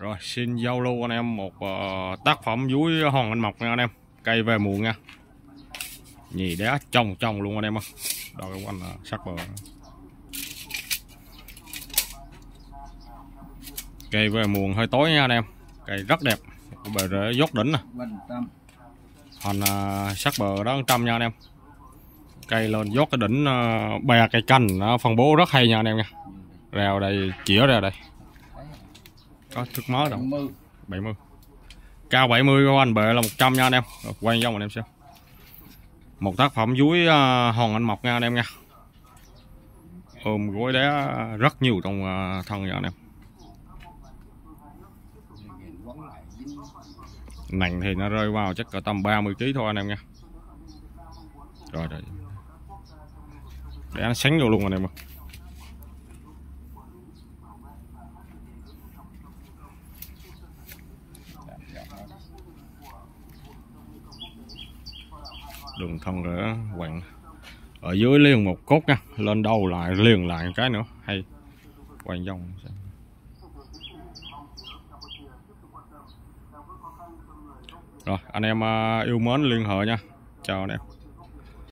Rồi xin giao lưu anh em một uh, tác phẩm dúi hòn anh mọc nha anh em. Cây về muộn nha. Nhì đá trồng trồng luôn anh em ơi. Đó cái quanh là sắc bờ. Cây về muộn hơi tối nha anh em. Cây rất đẹp. Bờ rễ dốt đỉnh nè. Bình Hành uh, ờ, sắc bờ đó trăm nha anh em. Cây lên dốt cái đỉnh uh, bè cây cành nó phân bố rất hay nha anh em nha. Rào đây chĩa ra đây có thức mớ đâu? 70 70 cao 70 của anh bệ là 100 nha anh em. Rồi, quay cho anh em xem. Một tác phẩm dúi uh, hòn anh mọc nha anh em nha. Ôm gối đá rất nhiều trong uh, thân nha anh em. Nành thì nó rơi vào chắc cỡ tầm 30 kg thôi anh em nha. Rồi rồi. Để nó sánh vô luôn anh em ơi đường thân nữa quặng ở dưới liền một cốt nha, lên đầu lại, liền lại một cái nữa, hay. Quay dòng rồi, anh em à, yêu mến liên hệ nha. Chào anh em.